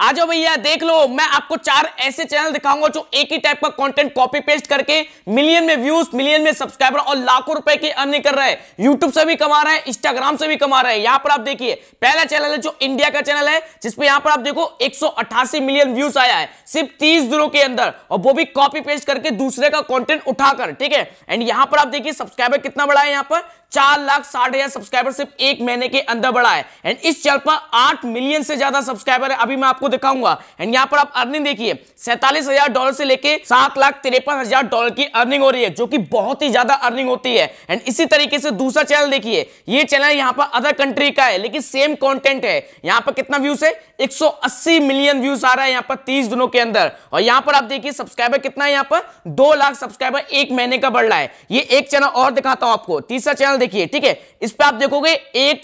आ जाओ भैया, देख लो, मैं आपको चार ऐसे चैनल दिखाऊँगा जो एक ही टाइप का कंटेंट कॉपी पेस्ट करके मिलियन में व्यूज़ मिलियन में सब्सक्राइबर और लाखों रुपए की अर्निंग कर रहे हैं। यूट्यूब से भी कमा रहे हैं इंस्टाग्राम से भी कमा रहे हैं। यहाँ पर आप देखिए, पहला चैनल है जो इंडिया का चैनल है, जिसपे यहाँ पर आप देखो, एक सौ अठासी मिलियन व्यूज़ आया है, सिर्फ़ तीस दिनों के अंदर। और वो भी कॉपी पेस्ट करके दूसरे का कॉन्टेंट उठाकर, ठीक है? एंड यहाँ पर आप देखिए सब्सक्राइबर कितना बड़ा है यहाँ पर? चार लाख साठ हज़ार सब्सक्राइबर सिर्फ़ एक महीने के अंदर बढ़ा है। एंड इस चैनल पर आठ मिलियन से ज़्यादा सब्सक्राइबर है। अभी मैं आपको दिखाऊँगा। एंड यहाँ पर आप अर्निंग देखिए, सैतालीस हज़ार डॉलर से लेके सात लाख तिरपन हज़ार डॉलर की अर्निंग हो रही है, जो कि बहुत ही ज़्यादा अर्निंग होती है। एंड इसी तरीके से दूसरा चैनल देखिए, ये चैनल यहाँ पर अदर कंट्री का है, लेकिन सेम कॉन्टेंट है। यहाँ पर कितना व्यूज़ है? 180 मिलियन व्यूज़ आ रहा है यहाँ पर 30 दिनों के अंदर। और यहाँ पर आप देखिए सब्सक्राइबर कितना है यहाँ पर? दो लाख सब्सक्राइबर एक महीने का बढ़ रहा है। ये एक चैनल और दिखाता हूँ आपको। तीसरा चैनल देखिए, ठीक है? इस पर आप देखोगे एक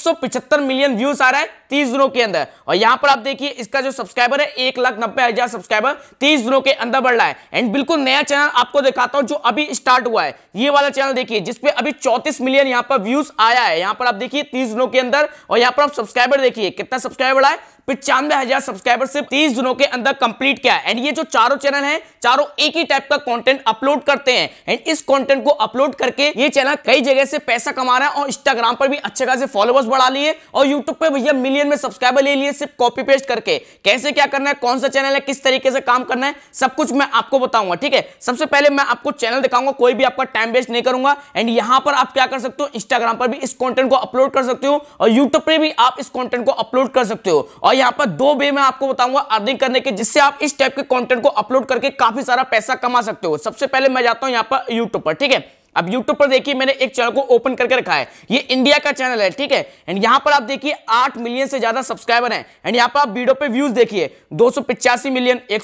मिलियन व्यूज़ आ रहा है तीस दिनों के अंदर। और यहाँ पर आप देखिए, इसका जो सब्सक्राइबर है, एक लाख नब्बे हज़ार सब्सक्राइबर तीस दिनों के अंदर बढ़ रहा है। एंड बिल्कुल नया चैनल आपको दिखाता हूँ, जो अभी स्टार्ट हुआ है। ये वाला चैनल देखिए जिसपे अभी चौतीस मिलियन यहाँ पर व्यूज़ आया है। यहाँ पर आप देखिए, तीस दिनों के अंदर, और यहाँ पर आप सब्सक्राइबर देखिए, कितना सब्सक्राइबर बढ़ा है? पिचानवे हज़ार सब्सक्राइबर सिर्फ़ तीस दिनों के अंदर कंप्लीट किया एंड ये जो चारों चैनल हैं, चारों एक ही टाइप का कंटेंट अपलोड करते हैं। एंड इस कंटेंट को अपलोड करके ये चैनल कई जगह से पैसा कमा रहा है और इंस्टाग्राम पर भी अच्छे खासे फॉलोअर्स बढ़ा लिए और यूट्यूब पे भैया मिलियन में सब्सक्राइबर ले लिए सिर्फ़ कॉपी पेस्ट करके। कैसे क्या करना है, कौन सा चैनल है, किस तरीके से काम करना है, सब कुछ मैं आपको बताऊँगा, ठीक है? सबसे पहले मैं आपको चैनल दिखाऊँगा, कोई भी आपका टाइम वेस्ट नहीं करूँगा। एंड यहाँ पर आप क्या कर सकते हो इंस्टाग्राम पर भी इस कॉन्टेंट को अपलोड कर सकते हो और यूट्यूब पर भी आप इस कॉन्टेंट को अपलोड कर सकते हो। और यहाँ पर दो वे मैं आपको बताऊँगा अर्निंग करने के, जिससे आप इस टाइप के कंटेंट को अपलोड करके काफ़ी सारा पैसा कमा सकते हो। सबसे पहले मैं जाता हूँ यहाँ पर यूट्यूब पर, ठीक है? अब YouTube पर देखिए, मैंने एक चैनल को ओपन करके रखा है। ये इंडिया का चैनल है, ठीक है? एंड यहाँ पर आप देखिए 8 मिलियन से ज़्यादा सब्सक्राइबर हैं। एंड यहाँ पर आप वीडियो पे व्यूज़ देखिए। दो मिलियन एक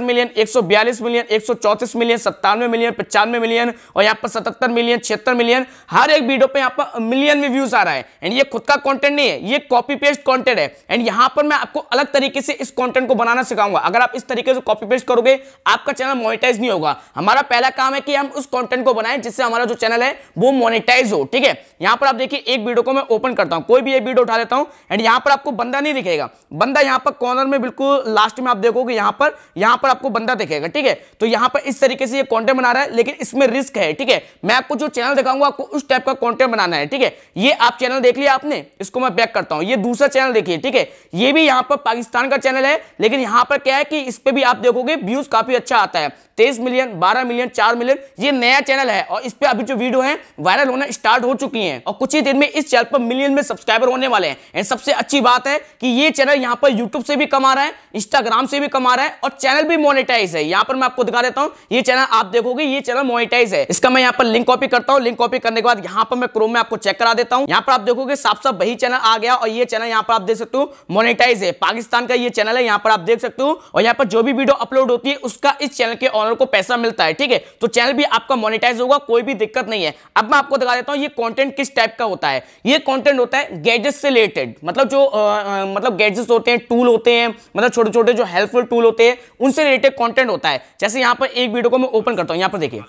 मिलियन एक मिलियन एक मिलियन सत्तानवे मिलियन पचानवे मिलियन और यहाँ पर सतहत्तर मिलियन छिहत्तर मिलियन हर एक वीडियो पे यहाँ पर मिलियन में व्यूज़ आ रहा है। एंड ये खुद का कॉन्टेंट नहीं है, ये कॉपी पेस्ट कॉन्टेंट है। एंड यहाँ पर मैं आपको अलग तरीके से इस कॉन्टेंट को बनाना सिखाऊँगा। अगर आप इस तरीके से कॉपी पेस्ट करोगे, आपका चैनल मोनिटाइज नहीं होगा। हमारा पहला काम है कि हम उस कॉन्टेंट को बनाए जिससे हमारा जो चैनल है, वो मोनेटाइज हो, ठीक है? यहाँ पर आप देखिए, एक वीडियो को मैं ओपन करता हूँ, कोई भी एक वीडियो उठा लेता हूँ एंड यहाँ पर आपको बंदा नहीं दिखेगा। बंदा यहाँ पर कॉर्नर में बिल्कुल लास्ट में आप देखोगे, यहाँ पर यहाँ पर आपको बंदा दिखेगा, ठीक है? तो यहाँ पर इस तरीके से ये कंटेंट बना रहा है, लेकिन इसमें रिस्क है, ठीक है? मैं आपको जो चैनल दिखाऊँगा, आपको उस टाइप का कंटेंट बनाना है, ठीक है? ये आप चैनल देख लिया आपने, इसको मैं बैक करता हूँ। ये दूसरा चैनल देखिए, ठीक है? ये भी यहाँ पर पाकिस्तान का चैनल है, लेकिन यहाँ पर क्या है कि इस पे भी आप देखोगे व्यूज़ काफ़ी अच्छा आता है। तेईस मिलियन, बारह मिलियन, चार मिलियन, ये नया चैनल है और इस पर अभी जो वीडियो है, वायरल होना स्टार्ट हो चुकी है और कुछ ही दिन में इस चैनल पर मिलियन में सब्सक्राइबर होने वाले हैं। सबसे अच्छी बात है कि ये चैनल यहाँ पर यूट्यूब से भी कमा रहा है इंस्टाग्राम से भी कमा रहा है और चैनल भी मोनिटाइज है। यहाँ पर मैं आपको दिखा देता हूँ, ये चैनल आप देखोगे, ये चैनल मोनिटाइज है। इसका मैं यहाँ पर लिंक कॉपी करता हूँ। लिंक कॉपी करने के बाद यहाँ पर मैं क्रोम में आपको चेक करा देता हूँ। यहाँ पर आप देखोगे साफ़ साफ़ वही चैनल आ गया और ये चैनल यहाँ पर आप देख सकते हो मोनिटाइज है। पाकिस्तान का ये चैनल है, यहाँ पर आप देख सकते हो। और यहाँ पर जो भी वीडियो अपलोड होती है, उसका इस चैनल के ऑनर को पैसा मिलता है ठीक है? तो चैनल भी आपका मोनिटाइज होगा कोई भी दिक्कत नहीं है। अब मैं आपको दिखा देता हूँ ये कंटेंट किस टाइप का होता है? ये कंटेंट होता है गैजेट से रिलेटेड मतलब जो आ, मतलब गैजेट्स होते हैं टूल होते हैं मतलब छोटे छोटे जो हेल्पफुल टूल होते हैं उनसे रिलेटेड कंटेंट होता है। जैसे यहाँ पर एक वीडियो को मैं ओपन करता हूँ यहाँ पर देखिए।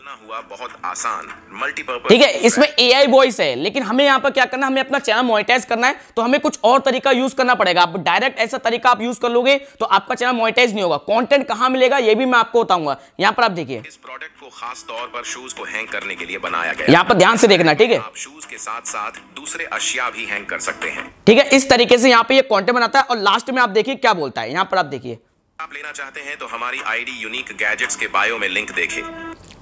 बहुत आसान मल्टीपर्पज ठीक है इसमें एआई वॉइस है लेकिन हमें यहाँ पर क्या करना है हमें अपना चैनल मोनिटाइज करना है तो हमें कुछ और तरीका यूज़ करना पड़ेगा। आप डायरेक्ट ऐसा तरीका आप यूज़ कर लोगे तो आपका चैनल मोनिटाइज नहीं होगा। कंटेंट कहाँ मिलेगा ये भी मैं आपको बताऊँगा। यहाँ पर आप देखिए। इस प्रोडक्ट को खास तौर पर शूज़ को हैंग करने के लिए बनाया गया यहाँ पर ध्यान से देखना ठीक है? आप शूज़ के साथ साथ दूसरे अशिया भी हैंग कर सकते हैं। ठीक है इस तरीके से यहाँ पे ये बनाता है और लास्ट में आप देखिए क्या बोलता है। यहाँ पर आप देखिए। आप लेना चाहते हैं तो हमारी आईडी यूनिक गैजेट्स के बायो में लिंक देखें।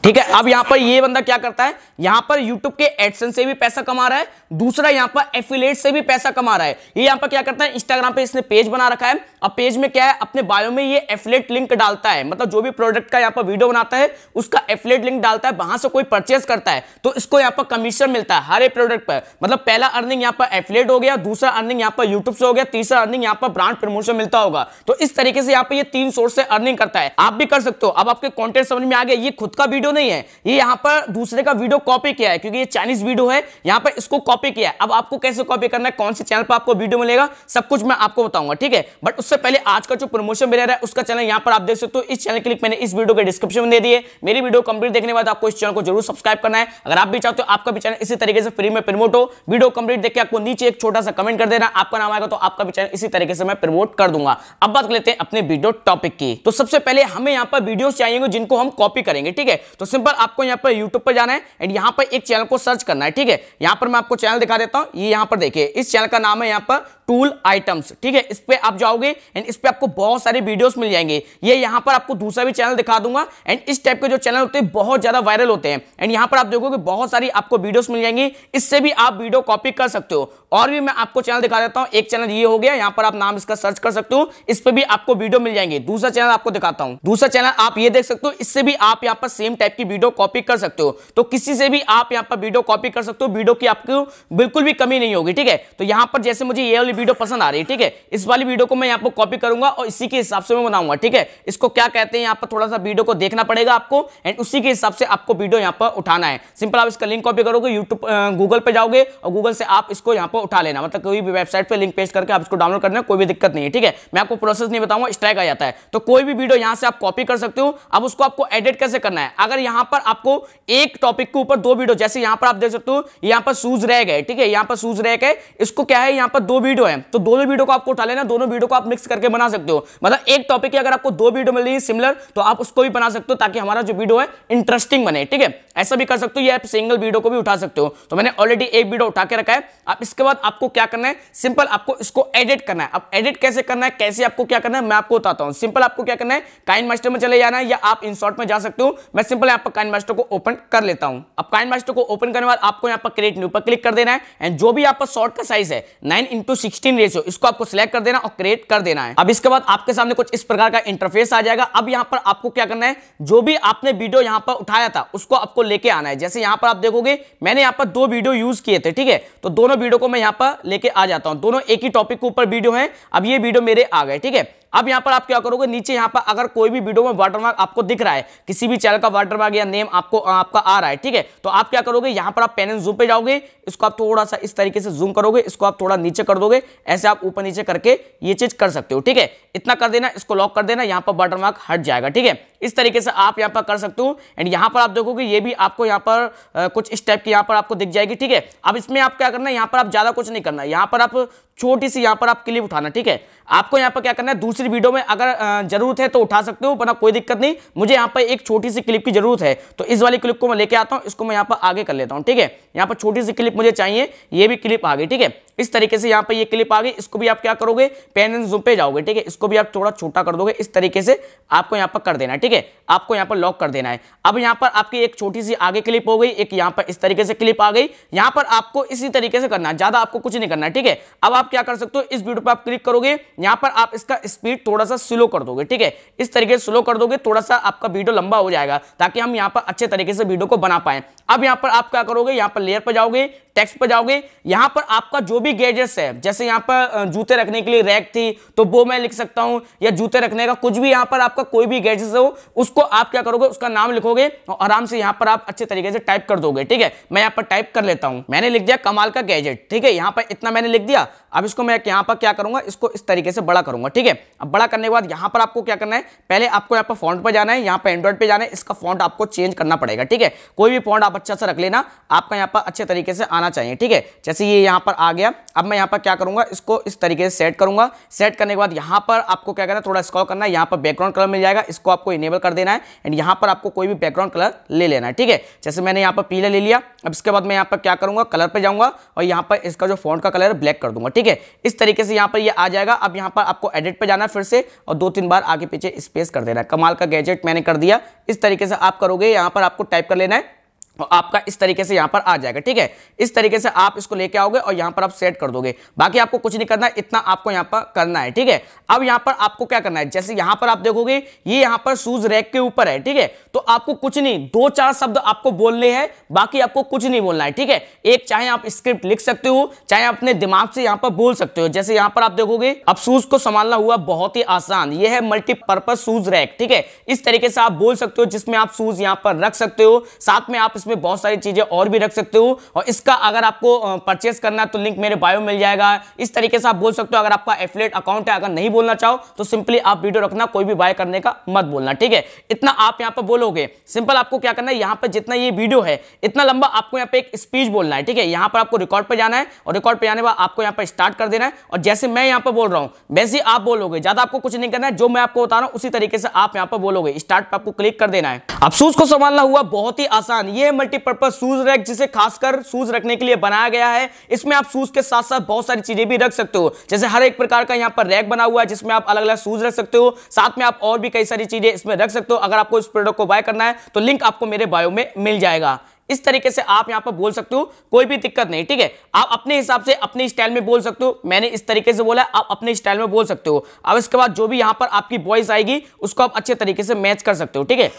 ठीक है अब यहाँ पर ये बंदा क्या करता है यहाँ पर YouTube के एडसन से भी पैसा कमा रहा है दूसरा यहाँ पर एफिलेट से भी पैसा कमा रहा है ये यहाँ पर क्या करता है इंस्टाग्राम पे इसने पेज बना रखा है अब पेज में क्या है अपने बायो में ये एफिलेट लिंक डालता है मतलब जो भी प्रोडक्ट का यहाँ पर वीडियो बनाता है उसका एफिलेट लिंक डालता है वहाँ से कोई परचेस करता है तो इसको यहाँ पर कमीशन मिलता है हर एक प्रोडक्ट पर मतलब पहला अर्निंग यहाँ पर एफिलेट हो गया दूसरा अर्निंग यहाँ पर यूट्यूब से हो गया तीसरा अर्निंग यहाँ पर ब्रांड प्रमोशन मिलता होगा तो इस तरीके से यहाँ पर तीन सोर्स से अर्निंग करता है आप भी कर सकते हो अब आपके कॉन्टेंट समझ में आ गया ये खुद का वीडियो नहीं है। ये यहाँ पर दूसरे का वीडियो कॉपी किया है, क्योंकि ये चाइनीज़ वीडियो है, यहाँ पर इसको कॉपी किया है। अब आपको कैसे कॉपी करना है, कौन से चैनल पर आपको वीडियो मिलेगा, सब कुछ मैं आपको बताऊँगा, ठीक है? बट उससे पहले आज का जो प्रमोशन मिल रहा है, उसका चैनल यहाँ पर आप देख सकते हो। इस चैनल के लिंक मैंने इस वीडियो के डिस्क्रिप्शन में दे दिए मेरी वीडियो कंप्लीट देखने बाद आपको इस चैनल को ज़रूर सब्सक्राइब करना है। अगर आप भी चाहते हो, आपका भी चैनल इसी तरीके से फ्री में प्रमोट हो वीडियो कंप्लीट देख के आपको नीचे एक छोटा सा कमेंट कर देना। आपका नाम आएगा तो आपका भी चैनल इसी तरीके से मैं प्रमोट कर दूँगा। अब बात लेते हैं अपने वीडियो टॉपिक की। तो सबसे पहले हमें यहाँ पर वीडियो चाहिए जिनको हम कॉपी करेंगे, ठीक है? तो सिंपल आपको यहाँ पर यूट्यूब पर जाना है एंड यहाँ पर एक चैनल को सर्च करना है, ठीक है? यहाँ पर मैं आपको चैनल दिखा देता हूँ, ये यहाँ पर देखिए, इस चैनल का नाम है यहाँ पर टूल आइटम्स ठीक है? इस पे आप जाओगे एंड इस पे आपको बहुत सारे वीडियोस मिल जाएँगे। ये यहाँ पर आपको दूसरा भी चैनल दिखा दूँगा एंड इस टाइप के जो चैनल होते हैं, बहुत ज़्यादा वायरल होते हैं। एंड यहाँ पर आप देखोगे बहुत सारी आपको वीडियोस मिल जाएँगी। इससे भी आप वीडियो कॉपी कर सकते हो। और भी मैं आपको चैनल दिखा देता हूँ, एक चैनल ये हो गया, यहाँ पर आप नाम इसका सर्च कर सकते हो। इस पर भी आपको वीडियो मिल जाएँगे। दूसरा चैनल आपको दिखाता हूँ। दूसरा चैनल आप ये देख सकते हो, इससे भी आप यहाँ पर सेम टाइप की वीडियो कॉपी कर सकते हो। तो किसी से भी आप यहाँ पर वीडियो कॉपी कर सकते हो। वीडियो की आपको बिल्कुल भी कमी नहीं होगी, ठीक है? तो यहाँ पर जैसे मुझे ये वाली वीडियो पसंद आ रही है, ठीक है? इस वाली वीडियो को मैं यहाँ पर कॉपी करूँगा और इसी के हिसाब से मैं बनाऊँगा, ठीक है? इसको क्या कहते हैं? यहाँ पर थोड़ा सा वीडियो को देखना पड़ेगा आपको एंड उसी के हिसाब से आपको वीडियो यहाँ पर उठाना है। सिंपल, आप इसका लिंक कॉपी करोगे यूट्यूब गूगल पर जाओगे और गूगल से आप इसको यहाँ पर उठा लेना। मतलब कोई भी वेबसाइट पे लिंक पेस्ट करके आप इसको डाउनलोड करना कोई भी दिक्कत नहीं है, ठीक है? मैं आपको प्रोसेस नहीं बताऊँगा स्ट्राइक आ जाता है। तो कोई भी वीडियो यहाँ से आप कॉपी कर सकते हो। अब उसको आपको एडिट कैसे करना है? अगर यहाँ पर आपको एक टॉपिक के ऊपर दो वीडियो जैसे यहाँ पर आप देख सकते हो, यहाँ पर शूज़ रह गए, ठीक है? यहाँ पर शूज़ रह गए, इसको क्या है, यहाँ पर दो वीडियो है। तो दोनों वीडियो को आपको उठा लेना, दोनों वीडियो को आप मिक्स करके बना सकते हो। मतलब एक टॉपिक की अगर आपको दो वीडियो मिल रही है सिमिलर तो आप उसको भी बना सकते हो, ताकि हमारा जो वीडियो है इंटरेस्टिंग बने, ठीक है? ऐसा भी कर सकते हो, या आप सिंगल वीडियो को भी उठा सकते हो। तो मैंने ऑलरेडी एक वीडियो उठा के रखा है। आप इसके बाद आपको क्या करना है? सिंपल आपको इसको एडिट करना है। अब एडिट कैसे करना है? कैसे आपको क्या करना है? मैं आपको बताता हूँ। सिंपल आपको क्या करना है? काइन मास्टर में चले जाना है, या आप इन शॉर्ट में जा सकते हो। मैं सिंपल यहाँ पर काइन मास्टर को ओपन कर लेता हूँ। अब काइन मास्टर को ओपन करने बाद आपको यहाँ पर क्रिएट न्यू पर क्लिक कर देना है। एंड जो भी आपका शॉर्ट का साइज़ है नाइन इंटू सिक्सटीन रेशियो इसको आपको सिलेक्ट कर देना और क्रिएट कर देना है। अब इसके बाद आपके सामने कुछ इस प्रकार का इंटरफेस आ जाएगा। अब यहाँ पर आपको क्या करना है, जो भी आपने वीडियो यहाँ पर उठाया था, उसको आपको लेके आना है। जैसे यहाँ पर आप देखोगे, मैंने यहाँ पर दो वीडियो यूज़ किए थे, ठीक है? तो दोनों वीडियो को मैं यहाँ पर लेके आ जाता हूँ। दोनों एक ही टॉपिक के ऊपर वीडियो है। अब ये वीडियो मेरे आ गए, ठीक है? अब यहाँ पर आप क्या करोगे? नीचे यहाँ पर अगर कोई भी वीडियो में वाटरमार्क आपको दिख रहा है, किसी भी चैनल का वाटरमार्क या नेम आपको आपका आ रहा है, ठीक है? तो आप क्या करोगे? यहाँ पर आप पेन एंड जूम पे जाओगे, इसको आप थोड़ा सा इस तरीके से जूम करोगे, इसको आप थोड़ा नीचे कर दोगे, ऐसे आप ऊपर नीचे करके ये चीज़ कर सकते हो, ठीक है? इतना कर देना, इसको लॉक कर देना, यहाँ पर वाटरमार्क हट जाएगा, ठीक है? इस तरीके से आप यहाँ पर कर सकते हो एंड यहाँ पर आप देखोगे, ये भी आपको यहाँ पर कुछ इस टाइप की यहाँ पर आपको दिख जाएगी, ठीक है? अब इसमें आप क्या करना है यहाँ पर आप ज़्यादा कुछ नहीं करना, यहाँ पर आप छोटी सी यहाँ पर आप क्लिप उठाना, ठीक है? आपको यहाँ पर क्या करना है, दूसरी वीडियो में अगर ज़रूरत है तो उठा सकते हो, वरना कोई दिक्कत नहीं। मुझे यहाँ पर एक छोटी सी क्लिप की ज़रूरत है तो इस वाली क्लिप को मैं लेके आता हूँ, इसको मैं यहाँ पर आगे कर लेता हूँ, ठीक है? यहाँ पर छोटी सी क्लिप मुझे चाहिए, ये भी क्लिप आ गई ठीक है? इस तरीके से यहाँ पर ये क्लिप आ गई। इसको भी आप क्या करोगे? पेन एंड जूम पे जाओगे, ठीक है? इसको भी आप थोड़ा छोटा कर दोगे। इस तरीके से आपको यहाँ पर कर देना है, ठीक है? आपको यहाँ पर लॉक कर देना है। अब यहाँ पर आपकी एक छोटी सी आगे क्लिप हो गई। एक यहाँ पर इस तरीके से क्लिप आ गई। यहाँ पर आपको इसी तरीके से करना है। ज़्यादा आपको कुछ नहीं करना है, ठीक है? अब आप क्या कर सकते हो? इस वीडियो पर आप क्लिक करोगे। यहाँ पर आप इसका स्पीड थोड़ा सा स्लो कर दोगे, ठीक है? इस तरीके से स्लो कर दोगे, थोड़ा सा आपका वीडियो लंबा हो जाएगा, ताकि हम यहाँ पर अच्छे तरीके से वीडियो को बना पाए। अब यहाँ पर आप क्या करोगे? यहाँ पर लेयर पर जाओगे। टेक्स्ट पर जाओगे यहाँ पर आपका जो भी गैजेट्स है जैसे यहाँ पर जूते रखने के लिए रैक थी तो वो मैं लिख सकता हूँ या जूते रखने का कुछ भी यहाँ पर आपका कोई भी गैजेट्स हो उसको आप क्या करोगे उसका नाम लिखोगे और आराम से यहाँ पर आप अच्छे तरीके से टाइप कर दोगे ठीक है मैं यहाँ पर टाइप कर लेता हूँ मैंने लिख दिया कमाल का गैजेट ठीक है यहाँ पर इतना मैंने लिख दिया अब इसको मैं यहाँ पर क्या करूँगा इसको इस तरीके से बड़ा करूँगा ठीक है अब बड़ा करने के बाद यहाँ पर आपको क्या करना है पहले आपको यहाँ पर फॉन्ट पर जाना है यहाँ पर एंड्रॉइड पर जाना है इसका फॉन्ट आपको चेंज करना पड़ेगा ठीक है कोई भी फॉन्ट आप अच्छा से रख लेना आपका यहाँ पर अच्छे तरीके से आना चाहिए ठीक है जैसे ये यहाँ पर आ गया अब मैं यहाँ पर क्या करूँगा इसको इस तरीके से सेट करूँगा सेट करने के बाद यहाँ पर आपको क्या करना है थोड़ा स्क्रॉल करना है यहाँ पर बैकग्राउंड कलर मिल जाएगा इसको आपको इनेबल कर देना है एंड यहाँ पर आपको कोई भी बैकग्राउंड कलर ले लेना है ठीक है जैसे मैंने यहाँ पर पीला ले लिया अब इसके बाद मैं यहाँ पर क्या करूँगा कलर पर जाऊँगा और यहाँ पर इसका जो फ़ोन का कलर है ब्लैक कर दूँगा ठीक है इस तरीके से यहाँ पर ये आ जाएगा अब यहाँ पर आपको एडिट पर जाना है फिर से और दो तीन बार आगे पीछे स्पेस कर देना है कमाल का गैजेट मैंने कर दिया इस तरीके से आप करोगे यहाँ पर आपको टाइप कर लेना है और आपका इस तरीके से यहाँ पर आ जाएगा, ठीक है? इस तरीके से आप इसको लेके आओगे और यहाँ पर आप सेट कर दोगे। बाकी आपको कुछ नहीं करना है इतना आपको यहाँ पर करना है, ठीक है? अब यहाँ पर आपको क्या करना है? जैसे यहाँ पर आप देखोगे, ये यहाँ पर शूज़ रैक के ऊपर है, ठीक है? तो आपको कुछ नहीं, दो चार शब्द आपको बोलने हैं, बाकी आपको कुछ नहीं बोलना है, ठीक है? एक, चाहे आप स्क्रिप्ट लिख सकते हो, चाहे आप अपने दिमाग से यहाँ पर बोल सकते हो। जैसे यहाँ पर आप देखोगे, अब शूज़ को संभालना हुआ बहुत ही आसान, ये है मल्टीपर्पज शूज़ रैक ठीक है? इस तरीके से आप बोल सकते हो, जिसमें आप शूज़ यहाँ पर रख सकते हो, साथ में आप इसमें बहुत सारी चीज़ें और भी रख सकते हो। और इसका अगर आपको परचेस करना तो लिंक मेरे बायो मिल जाएगा। इस तरीके से आप बोल सकते हो, अगर आपका एफलेट अकाउंट है, अगर नहीं बोलना चाहो तो सिंपली आप वीडियो रखना, कोई भी बाय करने का मत बोलना, ठीक है? इतना आप यहाँ पर बोलोगे सिंपल आपको क्या करना है, यहाँ पर जितना ये वीडियो है, इतना लंबा आपको यहाँ पर एक स्पीच बोलना है, ठीक है? यहाँ पर आपको रिकॉर्ड पर जाना है, और रिकॉर्ड पर जाने बाद आपको यहाँ पर स्टार्ट कर देना है। और जैसे मैं यहाँ पर बोल रहा हूँ, वैसे आप बोलोगे, ज़्यादा आपको कुछ नहीं करना है, जो मैं आपको बता रहा हूँ, उसी तरीके से आप यहाँ पर बोलोगे स्टार्ट पर आपको क्लिक कर देना है। शूज़ को संभालना हुआ बहुत ही आसान, ये मल्टीपर्पज शूज़ रैक जिसे खासकर शूज़ रखने के लिए बनाया गया है। इसमें आप शूज़ के साथ साथ बहुत सारी चीज़ें भी रख सकते हो। जैसे हर एक प्रकार का यहाँ पर रैक बना हुआ है, जिसमें आप अलग अलग शूज़ रख सकते हो। साथ में आप और भी कई सारी चीज़ें इसमें रख सकते हो। अगर आपको इस प्रोडक्ट को बाय करना है तो लिंक आपको मेरे बायो में मिल जाएगा। इस तरीके से आप यहाँ पर बोल सकते हो, कोई भी दिक्कत नहीं, ठीक है? आप अपने हिसाब से अपने स्टाइल में बोल सकते हो। मैंने इस तरीके से बोला, आप अपने स्टाइल में बोल सकते हो। अब इसके बाद जो भी यहाँ पर आपकी वॉइस आएगी, उसको आप अच्छे तरीके से मैच कर सकते हो, ठीक है?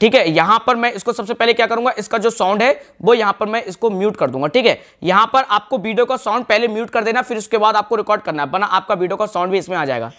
ठीक है यहाँ पर मैं इसको सबसे पहले क्या करूँगा इसका जो साउंड है वो यहाँ पर मैं इसको म्यूट कर दूँगा ठीक है? यहाँ पर आपको वीडियो का साउंड पहले म्यूट कर देना फिर उसके बाद आपको रिकॉर्ड करना है बना आपका वीडियो का साउंड भी इसमें आ जाएगा।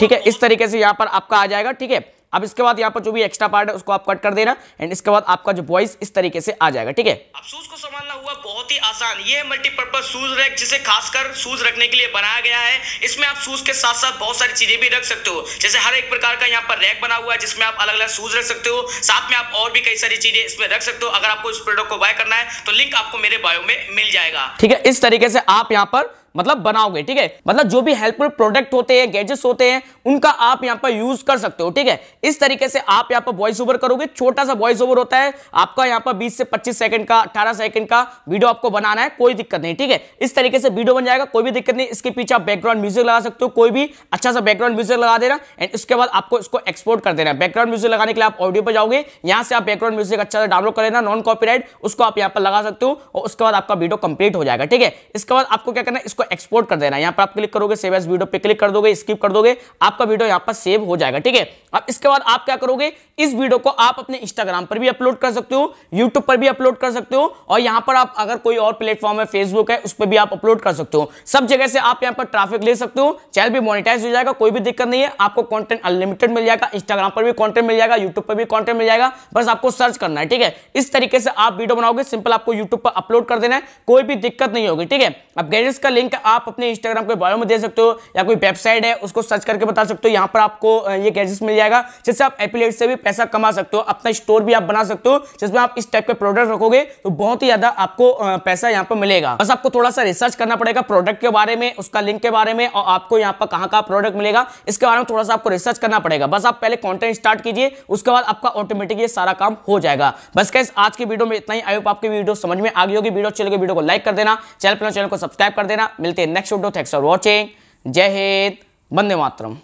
ठीक है इस तरीके से यहाँ पर आपका आ जाएगा ठीक है? अब इसके बाद यहाँ पर जो भी एक्स्ट्रा पार्ट है उसको आप कट कर देना एंड इसके बाद आपका जो वॉइस इस तरीके से आ जाएगा ठीक है? अफसोस को संभालना हुआ बहुत ही आसान। ये मल्टीपर्पज शूज़ रैक जिसे खासकर शूज़ रखने के लिए बनाया गया है, इसमें आप शूज़ के साथ साथ बहुत सारी चीज़ें भी रख सकते हो। जैसे हर एक प्रकार का यहाँ पर रैक बना हुआ है, जिसमें आप अलग अलग शूज़ रख सकते हो। साथ में आप और भी कई सारी चीज़ें इसमें रख सकते हो। अगर आपको इस प्रोडक्ट को बाय करना है तो लिंक आपको मेरे बायो में मिल जाएगा। ठीक है, इस तरीके से आप यहाँ पर मतलब बनाओगे, ठीक है? मतलब जो भी हेल्पफुल प्रोडक्ट होते हैं गैजेट्स होते हैं, उनका आप यहाँ पर यूज़ कर सकते हो, ठीक है? इस तरीके से आप यहाँ पर वॉइस ओवर करोगे। छोटा सा वॉइस ओवर होता है, आपका यहाँ पर 20 से 25 सेकंड का 18 सेकंड का वीडियो आपको बनाना है, कोई दिक्कत नहीं, ठीक है? इस तरीके से वीडियो बन जाएगा, कोई भी दिक्कत नहीं, इसके पीछे आप बैकग्राउंड म्यूज़िक लगा सकते हो, कोई भी अच्छा सा बैकग्राउंड म्यूज़िक लगा देना एंड इसके बाद आपको इसको एक्सपोर्ट कर देना बैकग्राउंड म्यूज़िक लगाने के लिए आप ऑडियो पर जाओगे, यहाँ से आप बैकग्राउंड म्यूज़िक अच्छा से डाउनलोड कर लेना नॉन कॉपीराइट उसको आप यहाँ पर लगा सकते हो, और उसके बाद आपका वीडियो कंप्लीट हो जाएगा, ठीक है? इसके बाद आपको क्या करना है, इसको एक्सपोर्ट कर देना यहाँ पर आप क्लिक करोगे सेव एज वीडियो पे क्लिक कर दोगे स्किप कर दोगे, आपका वीडियो यहाँ पर सेव हो जाएगा, ठीक है? अब इसके बाद आप क्या करोगे, इस वीडियो को आप अपने इंस्टाग्राम पर भी अपलोड कर सकते हो यूट्यूब पर भी अपलोड कर सकते हो, और यहाँ पर आप अगर कोई और प्लेटफॉर्म है फेसबुक है, उस पर भी आप अपलोड कर सकते हो। सब जगह से आप यहाँ पर ट्रैफ़िक ले सकते हो। चैनल भी मोनिटाइज हो जाएगा, कोई भी दिक्कत नहीं है। आपको कंटेंट अनलिमिटेड मिल जाएगा इंस्टाग्राम पर भी कंटेंट मिल जाएगा यूट्यूब पर भी कंटेंट मिल जाएगा। बस आपको सर्च करना है, ठीक है? इस तरीके से आप वीडियो बनाओगे सिंपल आपको यूट्यूब पर अपलोड कर देना है, कोई भी दिक्कत नहीं होगी, ठीक है? अब गैजेट्स का लिंक आप अपने इंस्टाग्राम के बायो में दे सकते हो, या कोई वेबसाइट है, उसको सर्च करके बता सकते हो, यहाँ पर आपको ये गैजेट्स मिल जाएगा, जिससे आप एपिलेट से भी पैसा कमा सकते हो, अपना स्टोर भी आप बना सकते हो, जिसमें आप इस टाइप के प्रोडक्ट रखोगे तो बहुत ही ज़्यादा आपको पैसा यहाँ पर मिलेगा। बस आपको थोड़ा सा रिसर्च करना पड़ेगा प्रोडक्ट के बारे में, उसका लिंक के बारे में और आपको यहाँ पर कहाँ कहाँ प्रोडक्ट मिलेगा। इसके बारे में थोड़ा सा आपको रिसर्च करना पड़ेगा। बस आप पहले कॉन्टेंट स्टार्ट कीजिए, उसके बाद आपका ऑटोमेटिक ये सारा काम हो जाएगा। बस कैसे आज की वीडियो में इतना ही। आई आपकी वीडियो समझ में आ गई होगी। वीडियो चलेगी वीडियो को लाइक कर देना। चैनल पर चैनल को सब्सक्राइब कर देना। मिलते हैं next video thanks for watching जय हिंद, वंदे मातरम।